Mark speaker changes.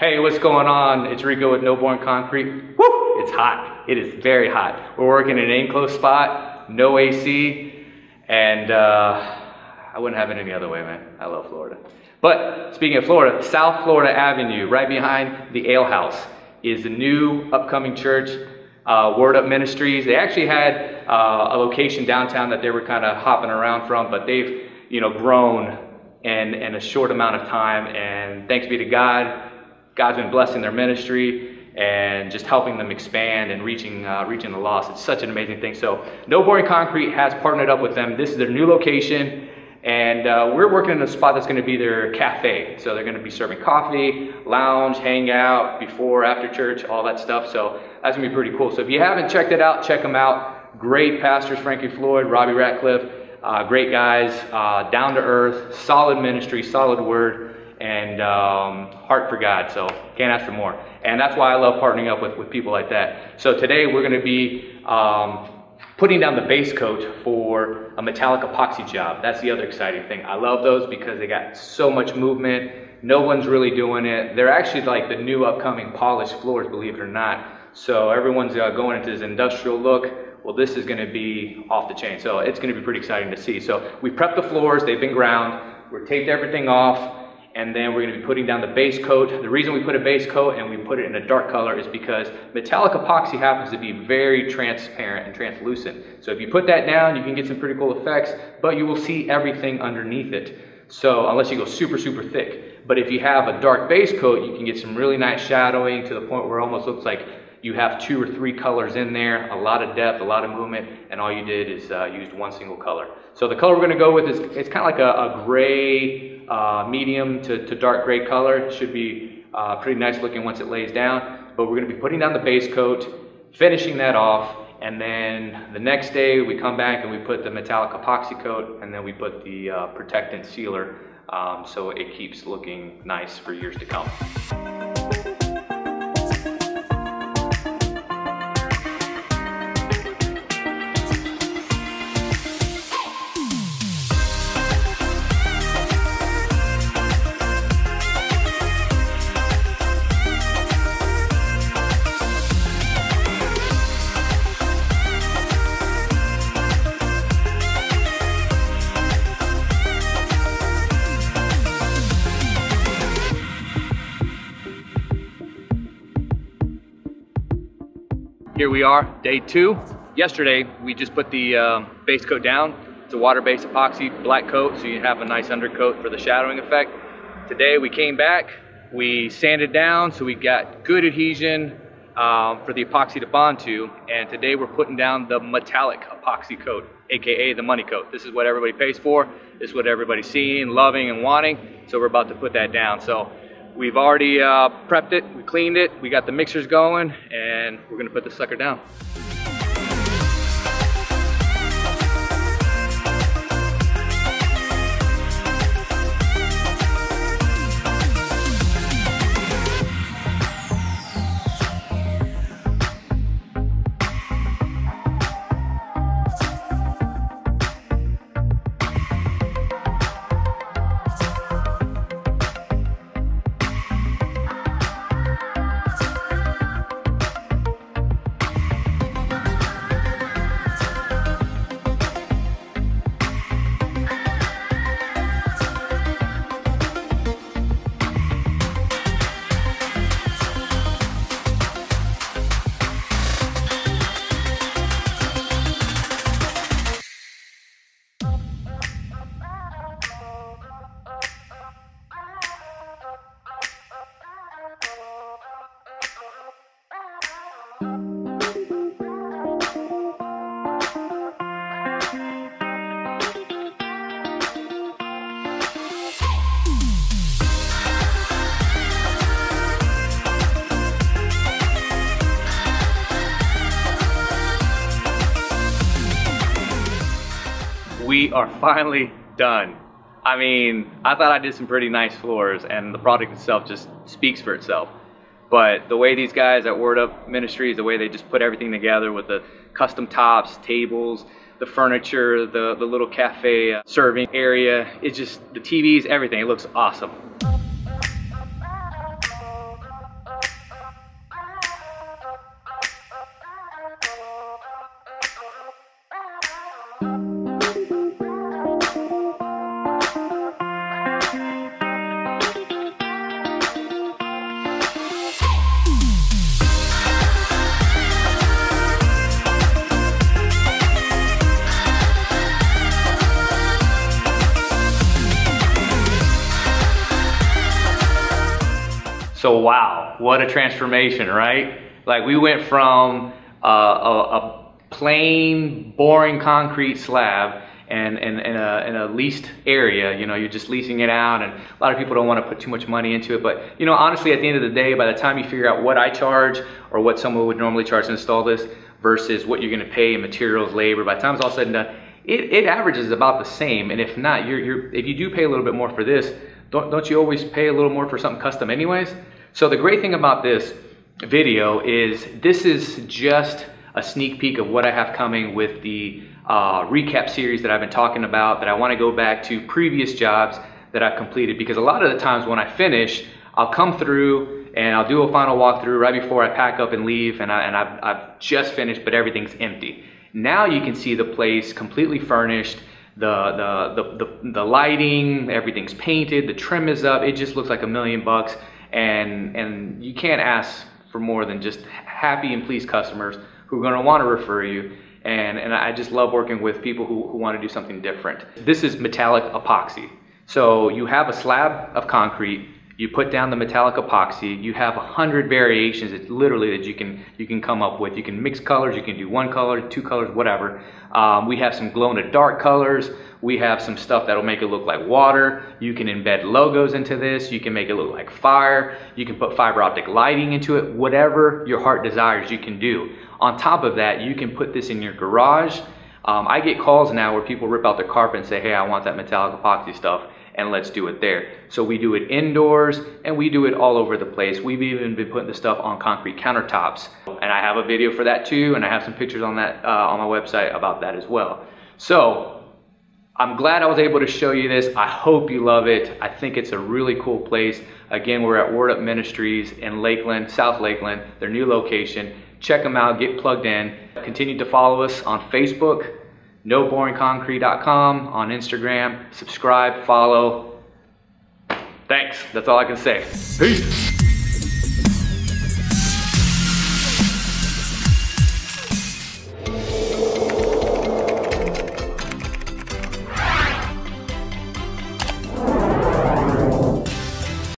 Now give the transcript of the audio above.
Speaker 1: Hey, what's going on? It's Rico with No Concrete. Woo! It's hot. It is very hot. We're working in an enclosed spot, no AC, and uh, I wouldn't have it any other way, man. I love Florida. But speaking of Florida, South Florida Avenue, right behind the Ale House, is the new upcoming church, uh, Word Up Ministries. They actually had uh, a location downtown that they were kind of hopping around from, but they've you know grown in, in a short amount of time. And thanks be to God, God's been blessing their ministry and just helping them expand and reaching uh, reaching the lost. It's such an amazing thing. So No Boring Concrete has partnered up with them. This is their new location. And uh, we're working in a spot that's going to be their cafe. So they're going to be serving coffee, lounge, hang out before, after church, all that stuff. So that's going to be pretty cool. So if you haven't checked it out, check them out. Great pastors, Frankie Floyd, Robbie Ratcliffe. Uh, great guys, uh, down to earth, solid ministry, solid word, and um, heart for God. So can't ask for more. And that's why I love partnering up with, with people like that. So today we're going to be um, putting down the base coat for a metallic epoxy job. That's the other exciting thing. I love those because they got so much movement. No one's really doing it. They're actually like the new upcoming polished floors, believe it or not. So everyone's uh, going into this industrial look. Well, this is going to be off the chain. So it's going to be pretty exciting to see. So we prepped the floors. They've been ground. We're taped everything off and then we're going to be putting down the base coat. The reason we put a base coat and we put it in a dark color is because metallic epoxy happens to be very transparent and translucent. So if you put that down, you can get some pretty cool effects, but you will see everything underneath it. So unless you go super, super thick. But if you have a dark base coat, you can get some really nice shadowing to the point where it almost looks like you have two or three colors in there, a lot of depth, a lot of movement, and all you did is uh, used one single color. So the color we're gonna go with is, it's kind of like a, a gray, uh, medium to, to, dark gray color. Should be uh, pretty nice looking once it lays down, but we're gonna be putting down the base coat, finishing that off, and then the next day we come back and we put the metallic epoxy coat, and then we put the uh, protectant sealer um, so it keeps looking nice for years to come. Here we are, day two. Yesterday, we just put the uh, base coat down. It's a water-based epoxy black coat, so you have a nice undercoat for the shadowing effect. Today, we came back, we sanded down, so we got good adhesion um, for the epoxy to bond to. And today, we're putting down the metallic epoxy coat, AKA the money coat. This is what everybody pays for. This is what everybody's seeing, loving, and wanting. So we're about to put that down. So We've already uh, prepped it, we cleaned it, we got the mixers going, and we're gonna put the sucker down. We are finally done. I mean, I thought I did some pretty nice floors and the product itself just speaks for itself. But the way these guys at Word Up Ministries, the way they just put everything together with the custom tops, tables, the furniture, the, the little cafe uh, serving area, it's just the TVs, everything, it looks awesome. So wow, what a transformation, right? Like we went from uh, a, a, plain, boring concrete slab and, and, a, and a leased area, you know, you're just leasing it out and a lot of people don't want to put too much money into it. But, you know, honestly, at the end of the day, by the time you figure out what I charge or what someone would normally charge to install this versus what you're going to pay in materials, labor, by the time it's all said and done, it, it averages about the same. And if not, you're, you're, if you do pay a little bit more for this, don't, don't you always pay a little more for something custom anyways? So the great thing about this video is this is just a sneak peek of what I have coming with the uh, recap series that I've been talking about that I want to go back to previous jobs that I've completed because a lot of the times when I finish, I'll come through and I'll do a final walkthrough right before I pack up and leave and, I, and I've, I've just finished but everything's empty. Now you can see the place completely furnished the, the, the, the, lighting, everything's painted, the trim is up, it just looks like a million bucks and, and you can't ask for more than just happy and pleased customers who are gonna wanna refer you and, and I just love working with people who, who wanna do something different. This is metallic epoxy. So you have a slab of concrete, you put down the metallic epoxy, you have a hundred variations it's literally that you can you can come up with. You can mix colors, you can do one color, two colors, whatever. Um, we have some glow in the dark colors. We have some stuff that'll make it look like water. You can embed logos into this. You can make it look like fire. You can put fiber optic lighting into it. Whatever your heart desires, you can do. On top of that, you can put this in your garage. Um, I get calls now where people rip out the carpet and say, hey, I want that metallic epoxy stuff and let's do it there. So we do it indoors and we do it all over the place. We've even been putting the stuff on concrete countertops. And I have a video for that too, and I have some pictures on that uh, on my website about that as well. So I'm glad I was able to show you this. I hope you love it. I think it's a really cool place. Again, we're at Word Up Ministries in Lakeland, South Lakeland, their new location. Check them out, get plugged in. Continue to follow us on Facebook, noboringconcrete.com, on Instagram. Subscribe, follow. Thanks. That's all I can say. Peace.